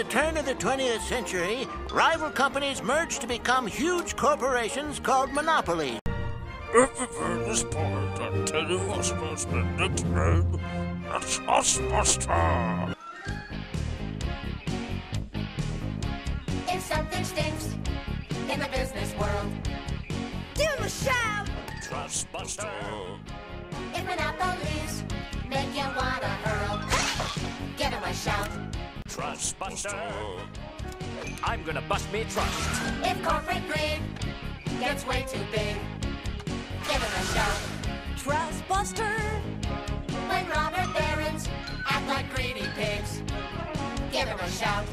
At the turn of the 20th century, rival companies merged to become huge corporations called monopolies. This point, I'm telling you what's the nickname. That's Trustbuster. If something stinks in the business world, give him a shout. Trustbuster. If monopolies make you wanna hurl, give him a shout. Trustbuster. I'm gonna bust me trust. If corporate greed gets way too big, give him a shout. Trustbuster! When robber barons act like greedy pigs, give him a shout.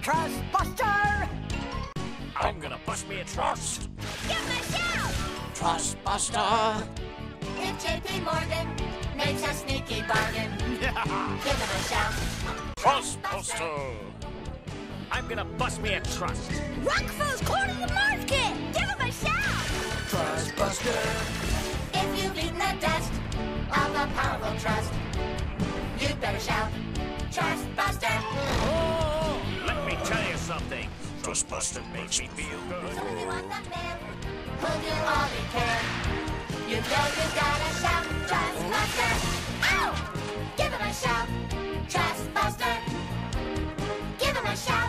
Trustbuster! I'm gonna bust me a trust. Give him a shout. Trustbuster. If JP Morgan makes a sneaky bargain, give him a shout. Trustbuster. I'm gonna bust me a trust. Rockefeller's cornered the market! Give him a shout! If you've eaten the dust of a powerful trust, you'd better shout. Trustbuster. Oh, let me tell you something. Trustbuster makes me feel good. Only one the man who'll do all he can. You know you gotta Ow! Give